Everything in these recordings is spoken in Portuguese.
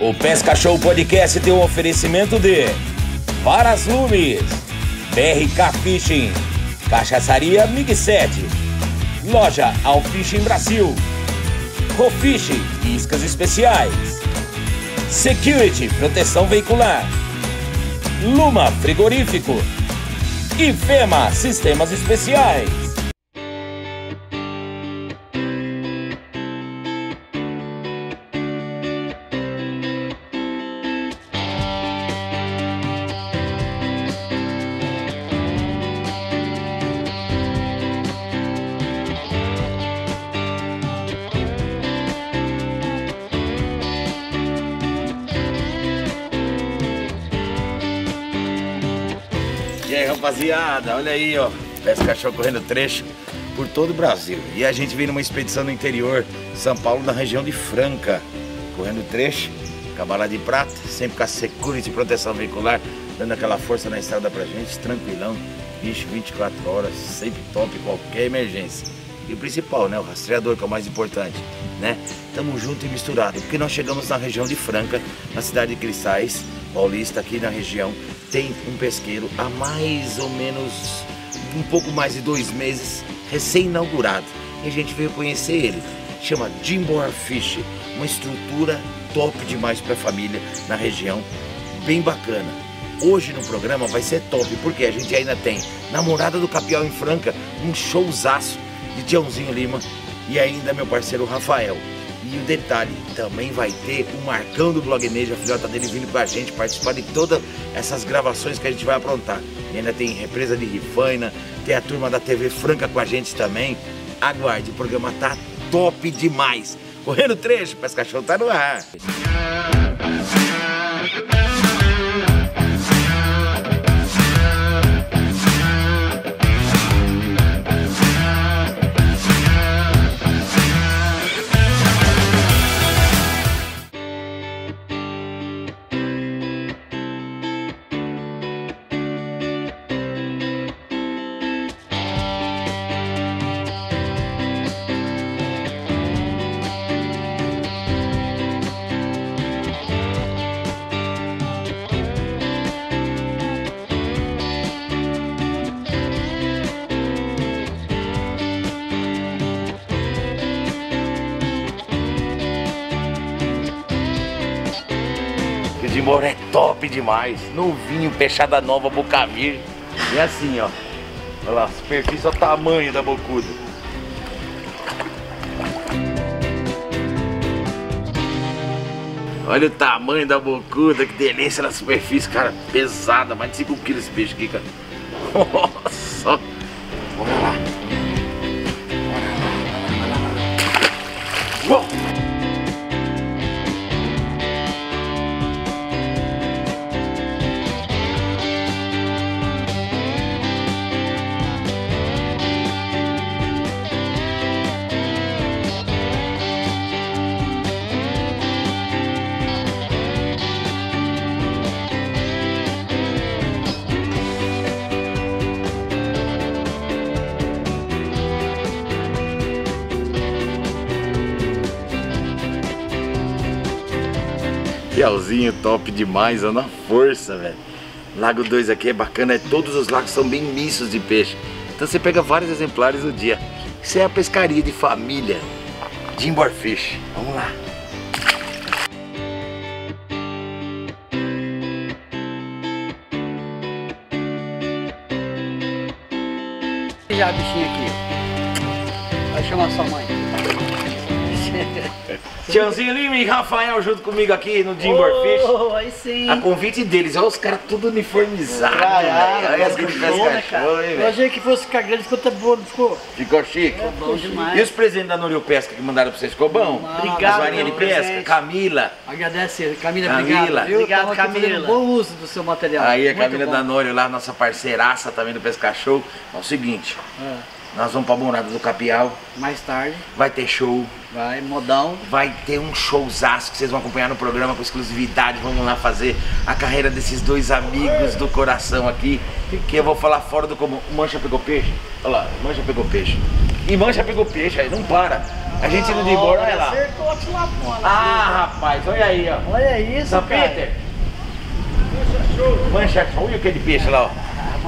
O Pesca Show Podcast tem um oferecimento de Varas Lumes, BRK Fishing, Cachaçaria Mig 7, Loja All Fishing Brasil, Rofish, iscas especiais, Security, proteção veicular, Luma, frigorífico e FEMA, sistemas especiais. Rapaziada, olha aí, ó. Pesca cachorro correndo trecho por todo o Brasil. E a gente vem numa expedição no interior, São Paulo, na região de Franca, correndo trecho, cabala de prata, sempre com a security proteção veicular, dando aquela força na estrada pra gente, tranquilão, bicho 24 horas, sempre top, qualquer emergência. E o principal, né, o rastreador, que é o mais importante, né? Tamo junto e misturado, porque nós chegamos na região de Franca, na cidade de Cristais, Paulista, aqui na região, tem um pesqueiro há mais ou menos um pouco mais de dois meses, recém-inaugurado. E a gente veio conhecer ele. Chama Jimbor Fish, uma estrutura top demais para a família na região, bem bacana. Hoje no programa vai ser top, porque a gente ainda tem Namorada do Capial em Franca, um showzaço de Tiãozinho Lima e ainda meu parceiro Rafael. E o detalhe, também vai ter o Marcão do Blog Neja, a filhota dele vindo com a gente, participar de todas essas gravações que a gente vai aprontar. E ainda tem represa de Rifaina, tem a turma da TV Franca com a gente também. Aguarde, o programa tá top demais. Correndo trecho, Pesca Show tá no ar. O Jimbor é top demais. Novinho, peixada nova, boca virgem. E assim, ó. Olha lá, superfície, olha o tamanho da bocuda. Olha o tamanho da bocuda, que delícia na superfície, cara. Pesada, mais de 5 quilos esse peixe aqui, cara. Nossa! Bora lá. Uou! Piauzinho top demais, ó, na força, velho. Lago 2 aqui é bacana, é, todos os lagos são bem mistos de peixe. Então você pega vários exemplares no dia. Isso é a pescaria de família. Jimbor Fish. Vamos lá. já bichinho aqui. Vai chamar sua mãe. Tiãozinho Lima e Rafael junto comigo aqui no Jimbor Fish. Oh, aí sim. A convite deles, olha os caras tudo uniformizados. Caralho, velho. Olha as ficou né, hein, Eu velho. achei que fosse ficar grande, ficou até boa, não ficou? Ficou chique. Bom demais. E os presentes da Norio Pesca que mandaram pra vocês, ficou bom? Obrigado As varinhas de pesca, presente. Camila. Agradece, Camila, Camila. obrigado. viu? Obrigado, Camila. Bom uso do seu material. Aí a Muito Camila bom. Danório lá, nossa parceiraça também do Pesca Show. É o seguinte, É, nós vamos pra Morada do Capial, mais tarde, vai ter show, vai, modão. vai ter um showzaço que vocês vão acompanhar no programa com exclusividade. Vamos lá fazer a carreira desses dois amigos do coração aqui. Que eu vou falar fora do comum. Mancha pegou peixe? Olha lá, Mancha pegou peixe. E Mancha pegou peixe, aí não para. A gente indo de embora, olha lá. Acertou a tilapona. Ah, rapaz, olha aí, ó. Olha isso, São cara. Peter. Mancha, olha aquele peixe lá, ó.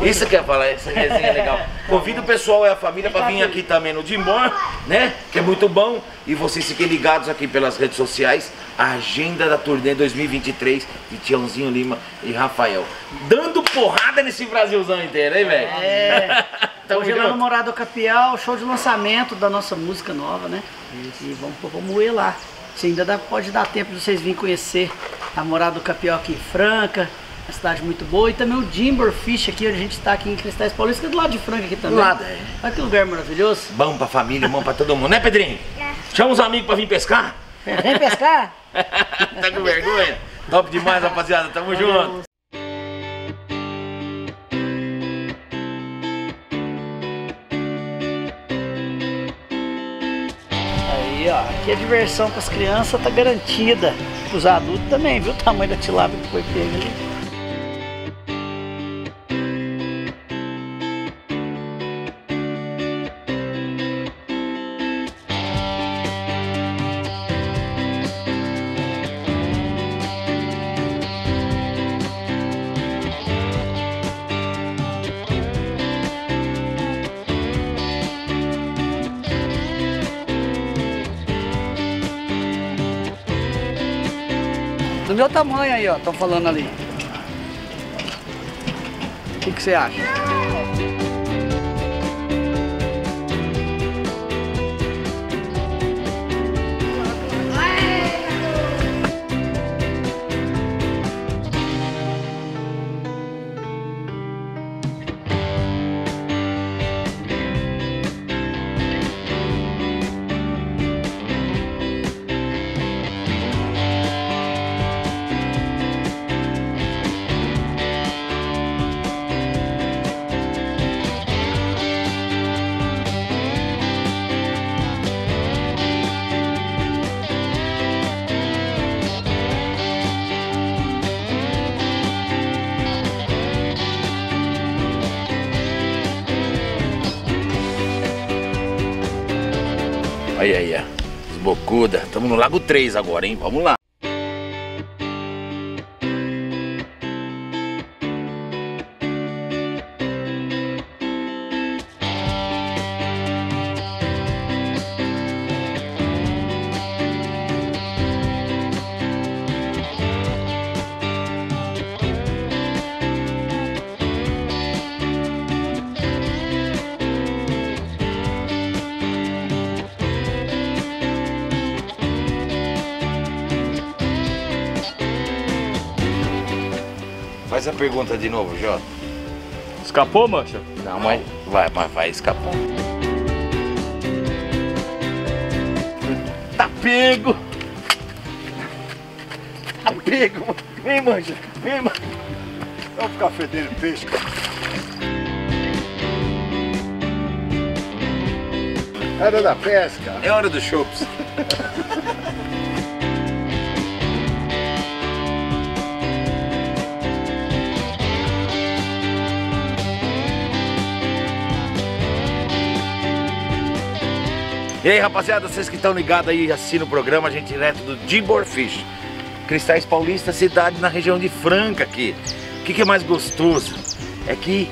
Isso que eu ia falar, essa resenha é legal. Convido o pessoal e a família para vir aqui também no Dimbor, né? Que é muito bom. E vocês fiquem ligados aqui pelas redes sociais. A agenda da turnê 2023 de Tiãozinho Lima e Rafael. Dando porrada nesse Brasilzão inteiro, hein, velho? É. Tamo Hoje é lá no Morado Capial, show de lançamento da nossa música nova, né? E vamos, vamos ir lá. Se ainda dá, pode dar tempo de vocês virem conhecer a Morada do Capial aqui em Franca, uma cidade muito boa. E também o Jimber Fish aqui, onde a gente está aqui em Cristais Paulista, que é do lado de Franca aqui também. Do lado, é. Olha que lugar maravilhoso. Bom pra família, bom pra todo mundo, né, Pedrinho? Chama os amigos pra vir pescar. Vem pescar? tá com vergonha? Top demais, rapaziada. Tamo junto. Aí, ó, aqui a diversão para as crianças tá garantida. Os adultos também, viu o tamanho da tilápia que foi pega ali. Meu tamanho aí, ó, estão falando ali. O que que você acha? Olha aí, ó. Esbocuda. Tamo no Lago 3 agora, hein? Vamos lá. Pergunta de novo, Jota. Escapou, mancha? Não, mas vai, mas vai escapar. Tá pego! Tá pego! Vem, mancha! Vem, mancha! Vamos ficar fedendo peixe. Era da pesca. É hora do chopps. E aí, rapaziada, vocês que estão ligados aí, assinam o programa, a gente direto do Dibor Fish. Cristais Paulista, cidade na região de Franca aqui. O que, que é mais gostoso? É que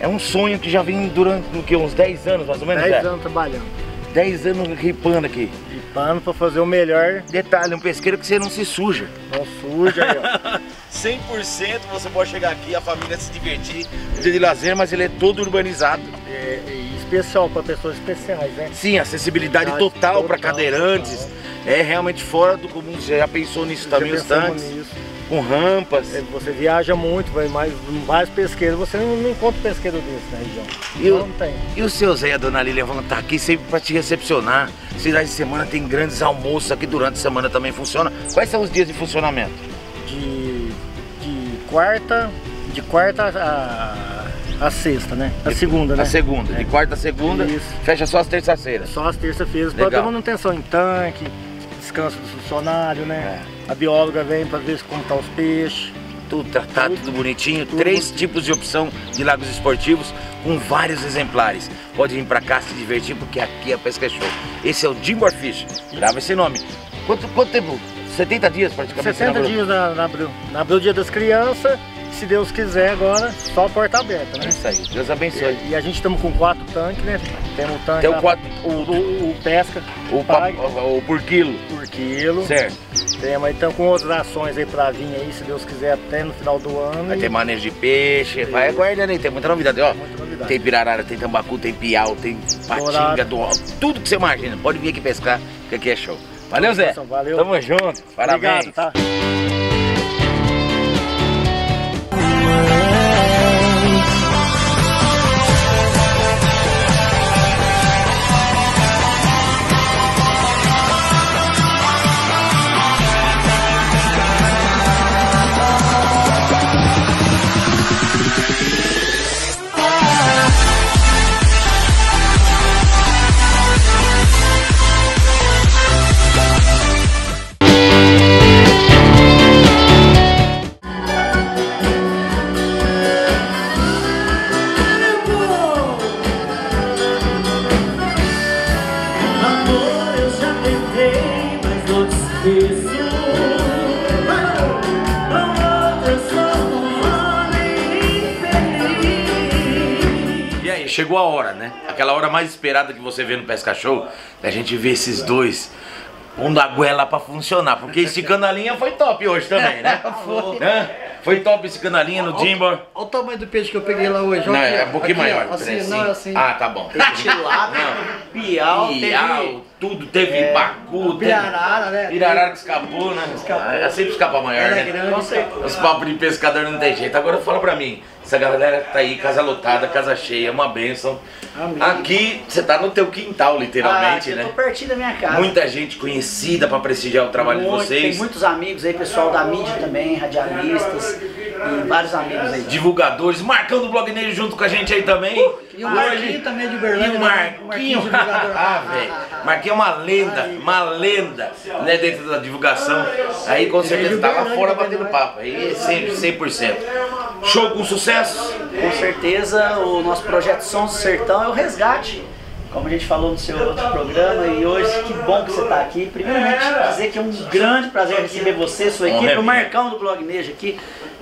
é um sonho que já vem durante o que, uns 10 anos mais ou menos? 10 Zé? anos trabalhando. 10 anos ripando aqui. De pano pra fazer o melhor. Detalhe, um pesqueiro que você não se suja. Não suja aí, ó. 100% você pode chegar aqui, a família se divertir, dia de lazer, mas ele é todo urbanizado. É, é especial pra pessoas especiais, né? Sim, acessibilidade Verdade, total para total, cadeirantes. É realmente fora do comum. Você já pensou nisso também, os tanques, com rampas. É, Você viaja muito, vai mais vários pesqueiros. Você não, não encontra pesqueiro desse na região. E o- Não tem. E o seu Zé e a dona Lília vão estar aqui sempre para te recepcionar. Finais de semana tem grandes almoços aqui durante a semana também funciona. Quais são os dias de funcionamento? De, de quarta, de quarta a, a sexta, né? A segunda, né? A segunda, de quarta a segunda, Isso. fecha só as terças-feiras. Só as terças-feiras para ter manutenção em tanque, descanso do funcionário, né? A bióloga vem para ver como tá os peixes. tudo tratado, tudo bonitinho. Três tipos de opção de lagos esportivos com vários exemplares. Pode vir pra cá se divertir porque aqui a pesca é show. Esse é o Jimbo Fish. Grava esse nome. Quanto, quanto tempo? 70 dias praticamente? 60 né, dias na, na abril. Na abril, dia das crianças. Se Deus quiser agora, só a porta aberta, É né? isso aí. Deus abençoe. E a gente estamos com quatro tanques, né? Temos o tanque Tem o quatro, o, o, o, pesca o, pa- pague o- o por quilo. por quilo. Certo. Temos então com outras ações aí pra vir aí, se Deus quiser, até no final do ano. Vai E ter manejo de peixe. Vai aguardando aí, tem muita novidade. Ó, Muita novidade. tem pirarara, tem tambacu, tem piau, tem patinga, do, tudo que você imagina. Pode vir aqui pescar, que aqui é show. Valeu, Zé. Valeu. Tamo junto. Parabéns. Obrigado, tá? Mais esperada que você vê no Pesca Show, da gente ver esses dois pondo a goela pra funcionar. Porque esticando a linha foi top hoje também, né? Foi. Hã? Foi top esticando a linha no Jimbo. Olha o tamanho do peixe que eu peguei lá hoje. Não, é aqui, um pouquinho aqui, maior. Assim, assim. não, é assim. Ah, tá bom. Teve tilápia, piau, Piau, teve tudo, teve bacu, teve pirarara, né? pirarara que escapou, né? Escapou. É sempre escapa maior, Era né? grande, com certeza. Os papos de pescador não tem jeito. Agora fala pra mim, essa galera que tá aí, casa lotada, casa cheia, é uma bênção. Amém. Aqui, você tá no teu quintal, literalmente, ah, né? Eu tô pertinho da minha casa. Muita gente conhecida pra prestigiar o trabalho Muito, de vocês. Tem muitos amigos aí, pessoal da mídia também, radialistas e vários amigos aí. Divulgadores, Marcão do Blog Negro junto com a gente aí também. E o Marquinho também de Uberlândia. E o né? Marquinho, divulgador. ah, velho. Marquinho é uma lenda, uma lenda, né, dentro da divulgação. Aí com certeza tá lá fora batendo papo. Aí é 100%. 100%. Show com sucesso? Com certeza, o nosso projeto Sons do Sertão é o resgate. Como a gente falou no seu outro programa, e hoje, que bom que você está aqui. Primeiramente, dizer que é um grande prazer receber você, sua é equipe, o. Marcão do Blog Neja aqui,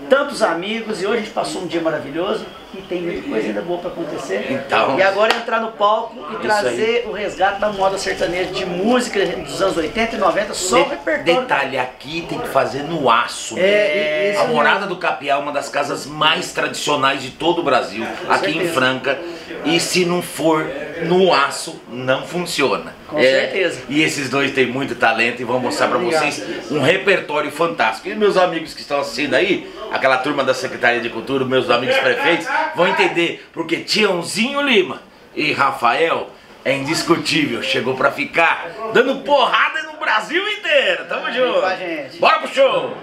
tantos amigos, e hoje a gente passou um dia maravilhoso e tem muita coisa ainda boa para acontecer. Então. E agora é entrar no palco e trazer o resgate da moda sertaneja de música dos anos 80 e 90, só o De- repertório. detalhe, aqui tem que fazer no aço. É, a é o Morada do Capial é uma das casas mais tradicionais de todo o Brasil, aqui em certeza. Franca. E se não for no aço, não funciona. É, Com certeza. E esses dois têm muito talento e vão mostrar pra Obrigado. vocês um repertório fantástico. E meus amigos que estão assistindo aí, aquela turma da Secretaria de Cultura, meus amigos prefeitos, vão entender porque Tiãozinho Lima e Rafael é indiscutível, chegou pra ficar dando porrada no Brasil inteiro. Tamo junto. com a gente. Bora pro show.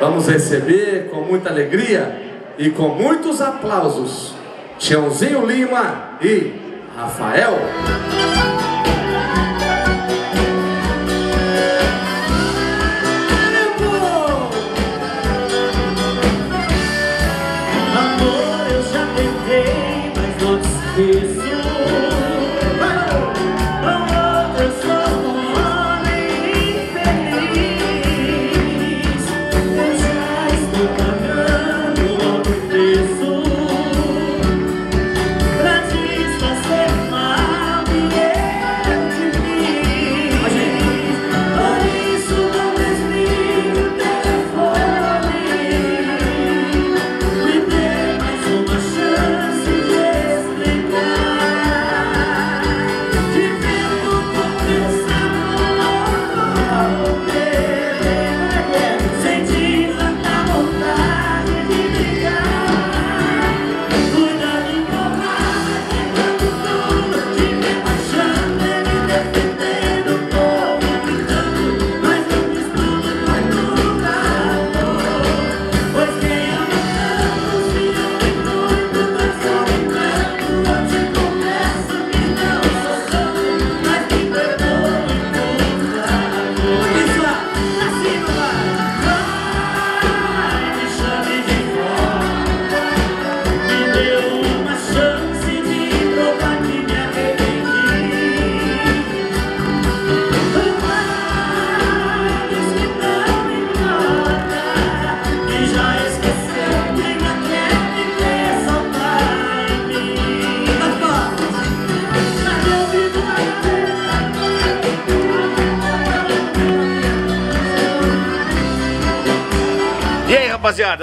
Vamos receber com muita alegria e com muitos aplausos Tiãozinho Lima e Rafael. Amor, eu já tentei, mas não te esqueço.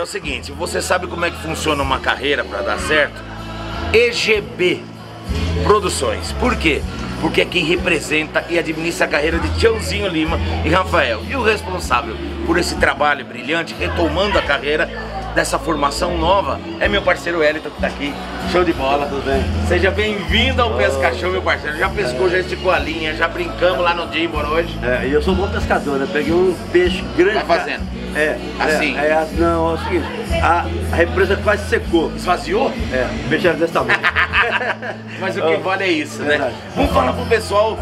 Seguinte, você sabe como é que funciona uma carreira pra dar certo? EGB Produções. Por quê? Porque é quem representa e administra a carreira de Tiãozinho Lima e Rafael. E o responsável por esse trabalho brilhante, retomando a carreira dessa formação nova, é meu parceiro Wellington que tá aqui. Show de bola. Tudo bem. Seja bem-vindo ao Pesca Show, meu parceiro. Já pescou, já esticou a linha, já brincamos lá no Jimbor hoje. É, e eu sou um bom pescador, né? Peguei um peixe grande. Tá fazendo? É. Assim? É, é, não, é o seguinte, a, a represa quase secou. Esvaziou? É, o peixe era desse tamanho. Mas o que vale é isso, né? Verdade. Vamos falar pro pessoal.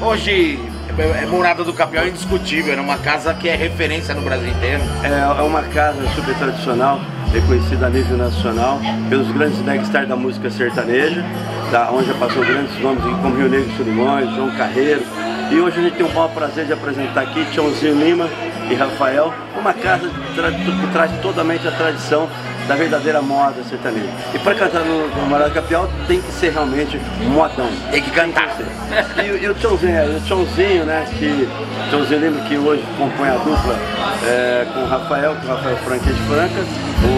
Hoje, é Morada do Capial é indiscutível, é uma casa que é referência no Brasil inteiro. É, é uma casa super tradicional, reconhecida a nível nacional pelos grandes megastars da música sertaneja, da, onde já passou grandes nomes como Rio Negro Solimões, João Carreiro. E hoje a gente tem o maior prazer de apresentar aqui Tiãozinho Lima e Rafael, uma casa que traz totalmente a tradição da verdadeira moda sertaneja. E para cantar no, no Morada do Capial tem que ser realmente modão. Tem que cantar. E, o- e o Tchãozinho, o Tchãozinho, né, que Tchãozinho lembra que hoje compõe a dupla é, com o Rafael, que o Rafael Franca é de Franca,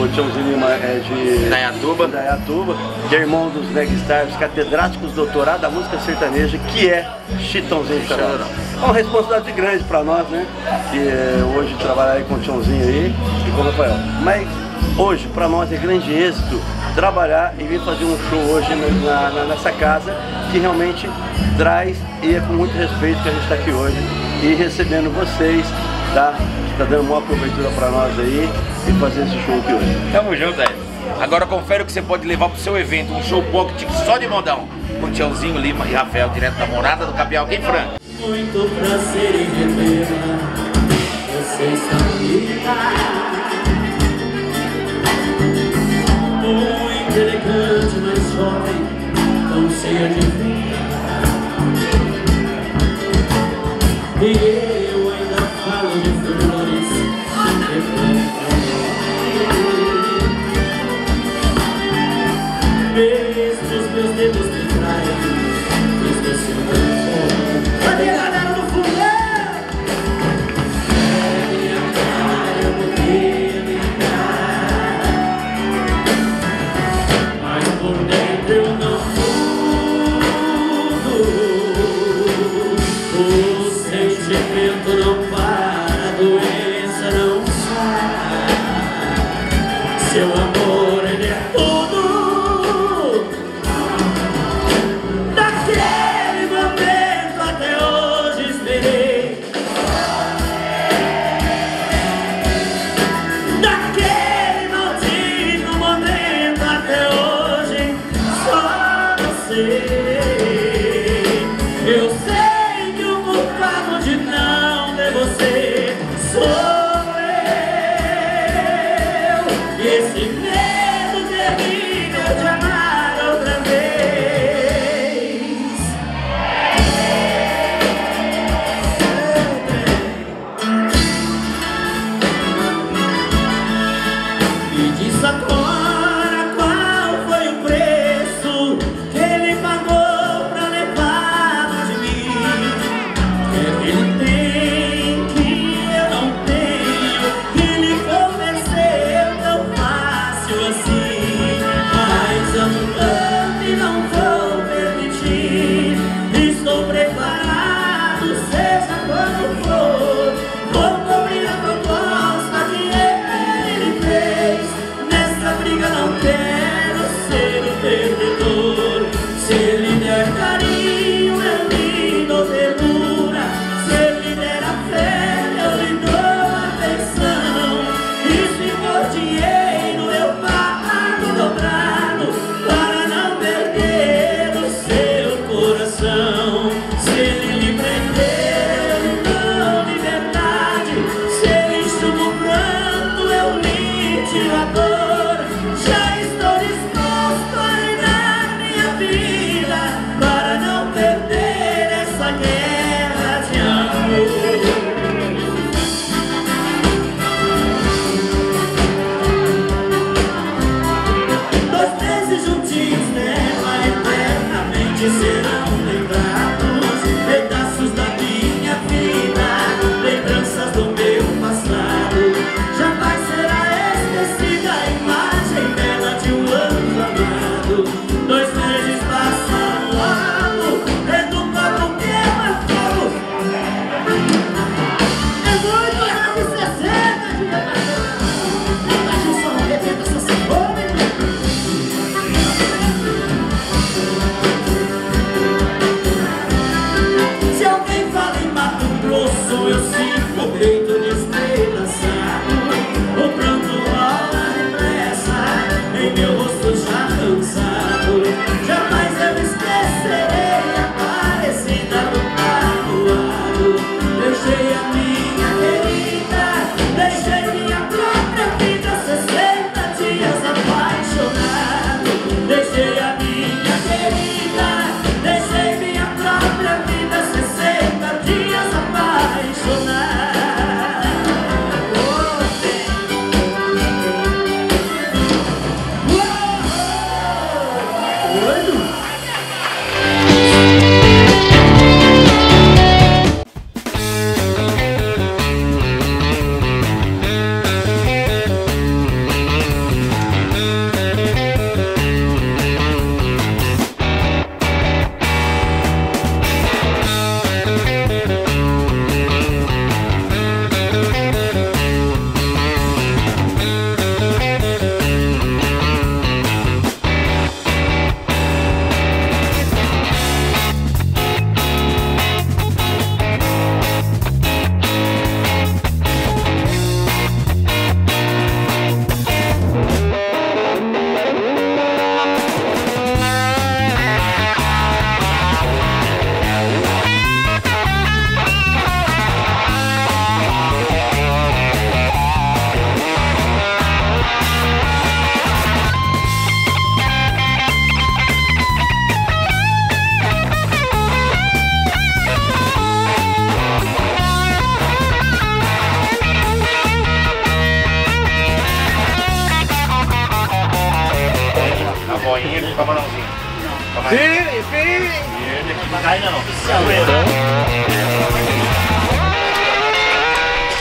o Tchãozinho Lima é de Indaiatuba. Indaiatuba, que é irmão dos Megstars, catedráticos doutorado da música sertaneja, que é Chitãozinho Chororó. É uma responsabilidade grande para nós, né, que é, hoje trabalhar aí com o Tchãozinho aí e com o Rafael. Mas hoje, para nós é grande êxito trabalhar e vir fazer um show hoje na- na- nessa casa que realmente traz e é com muito respeito que a gente está aqui hoje e recebendo vocês, tá? Que tá dando uma cobertura para nós aí e fazer esse show aqui hoje. Tamo junto, velho. Agora confere o que você pode levar pro seu evento, um show pocket só de modão. Com Tiãozinho Lima e Rafael, direto da Morada do Capial, aqui em Franca. Muito prazer em revê-la Você está Tão cheia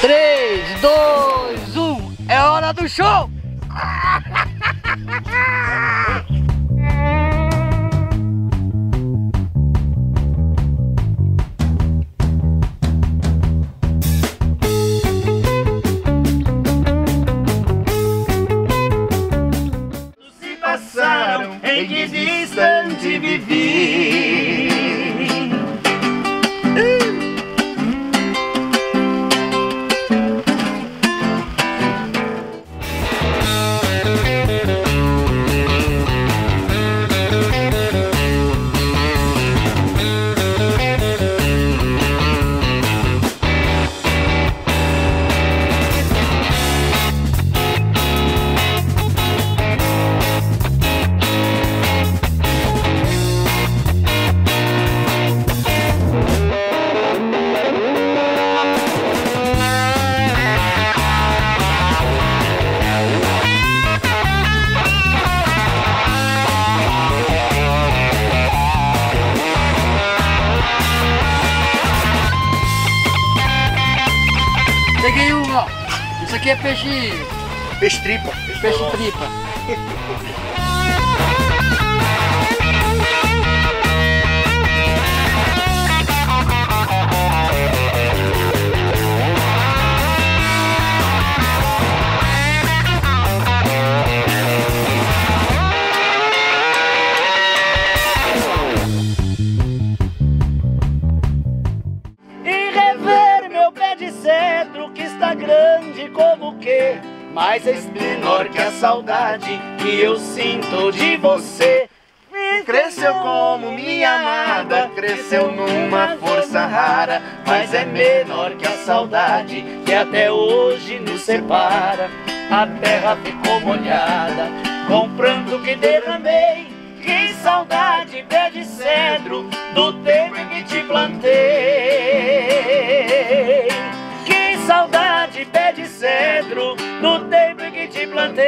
3, 2, 1, é hora do show! Peixe tripa. peixe tripa. E rever meu pé de cedro que está grande como o que Mas é menor que a saudade que eu sinto de você. Cresceu como minha amada, cresceu numa força rara Mas é menor que a saudade que até hoje nos separa. A terra ficou molhada, comprando o que derramei. Que saudade, pé de cedro, do tempo em que te plantei. Que saudade, pé de cedro, que te plantei.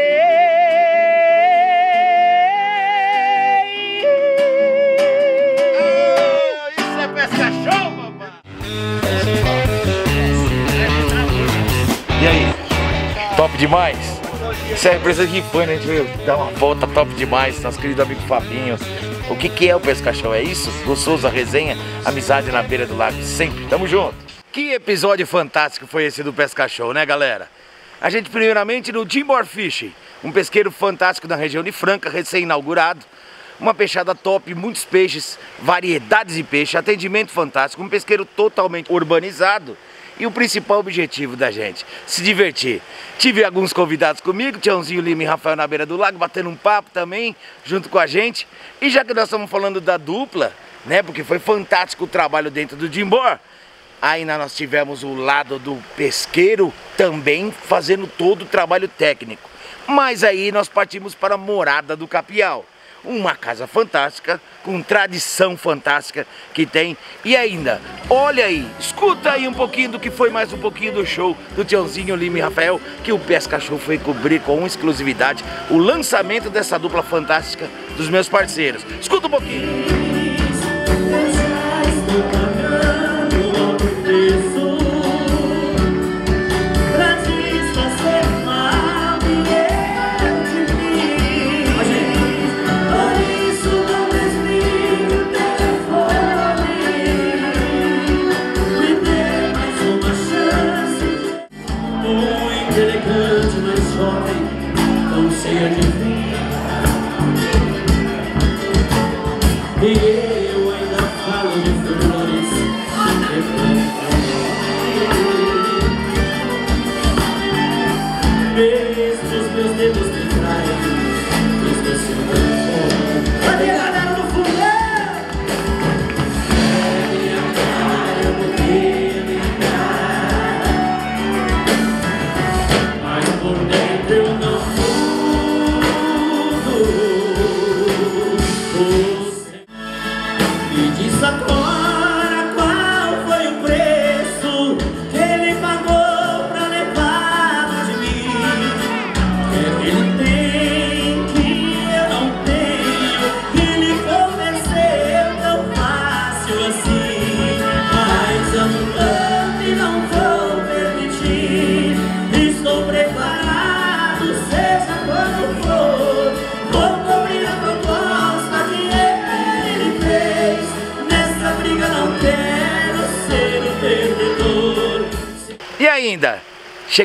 Isso é pesca show, papai. E aí? Top demais? Isso é a empresa de fã, né? A gente veio dar uma volta top demais, nosso querido amigo Fabinho. O que, que é o Pesca Show? É isso? Gostoso a resenha, amizade na beira do lago, sempre. Tamo junto. Que episódio fantástico foi esse do Pesca Show, né, galera? A gente primeiramente no Timbor Fishing, um pesqueiro fantástico na região de Franca, recém-inaugurado. Uma peixada top, muitos peixes, variedades de peixe, atendimento fantástico, um pesqueiro totalmente urbanizado. E o principal objetivo da gente, se divertir. Tive alguns convidados comigo, Tiãozinho Lima e Rafael na beira do lago, batendo um papo também, junto com a gente. E já que nós estamos falando da dupla, né, porque foi fantástico o trabalho dentro do Jimbor, Ainda nós tivemos o lado do pesqueiro também fazendo todo o trabalho técnico. Mas aí nós partimos para a morada do Capial. Uma casa fantástica, com tradição fantástica que tem. E ainda, olha aí, escuta aí um pouquinho do que foi mais um pouquinho do show do Tiãozinho Lima e Rafael, que o Pesca Show foi cobrir com exclusividade o lançamento dessa dupla fantástica dos meus parceiros. Escuta um pouquinho.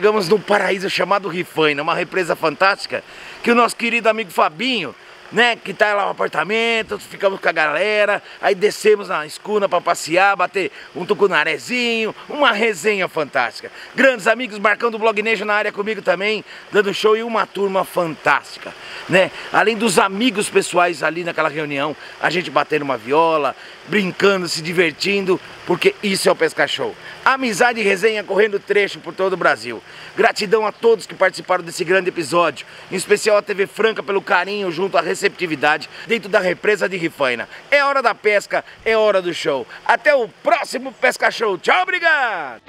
Chegamos num paraíso chamado Rifaina, uma represa fantástica que o nosso querido amigo Fabinho né, que tá lá no apartamento, ficamos com a galera, aí descemos na escuna para passear, bater um tucunarezinho, uma resenha fantástica. Grandes amigos marcando o Blog na área comigo também, dando show e uma turma fantástica, né? Além dos amigos pessoais ali naquela reunião, a gente batendo uma viola, brincando, se divertindo, porque isso é o Pesca Show. Amizade e resenha correndo trecho por todo o Brasil. Gratidão a todos que participaram desse grande episódio, em especial a TV Franca pelo carinho junto à receptividade dentro da represa de Rifaina. É hora da pesca, é hora do show. Até o próximo Pesca Show. Tchau, obrigado!